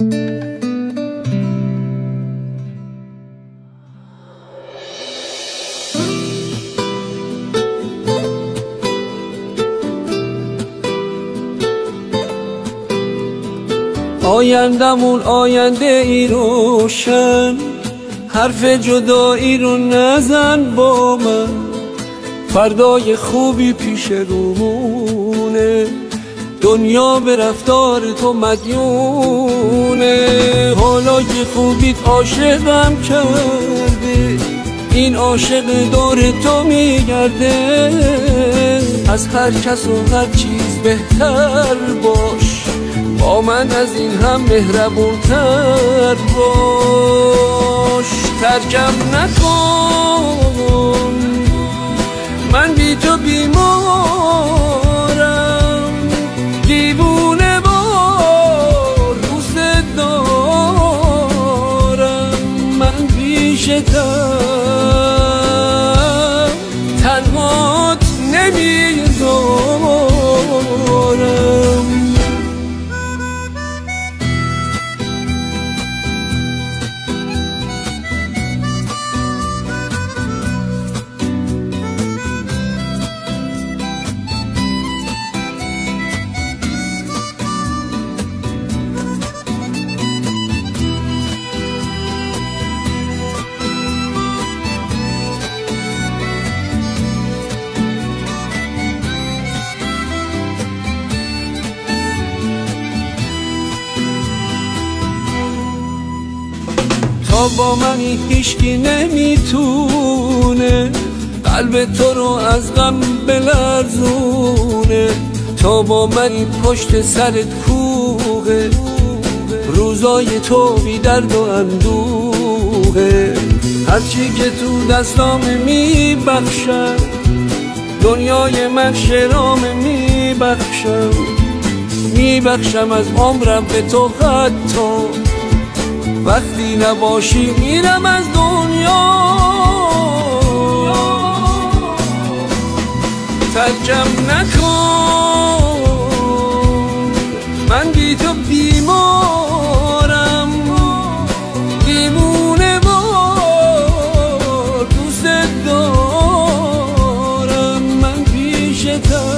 آیندمون آینده ای روشن حرف جدایی رو نزن با من. فردای خوبی پیش رومونه. دنیا به رفتار تو مدیونه. حالا که خوبیت عاشقم کرده. این عاشق دور تو میگرده. از هر کس و هر چیز بهتر باش. با من از این هم مهربونتر باش. ترکم نکن. من بی تو بیمارم پیشتم تنهات نمی‌ذارم تا با منی هیچکی نمی‌تونه. قلب تو رو از غم بلرزونه. تا با منی پشت سرت کوه روزای تو بی درد و اندوه هرچی که تو دستام میبخشم دنیای من شرام میبخشم. میبخشم از عمرم به تو حتی. وقتی نباشی میرم از دنیا. ترکم نکن من بی تو بیمارم. دیمونه بار دوست دارم. من پیشتم